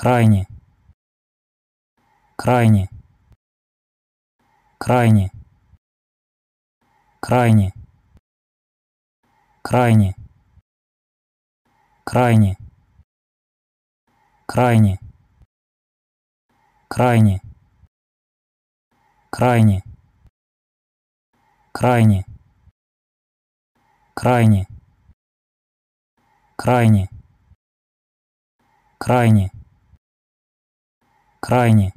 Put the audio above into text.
крайне крайне крайне крайне крайне крайне крайне крайне крайне крайне крайне крайне крайне окраине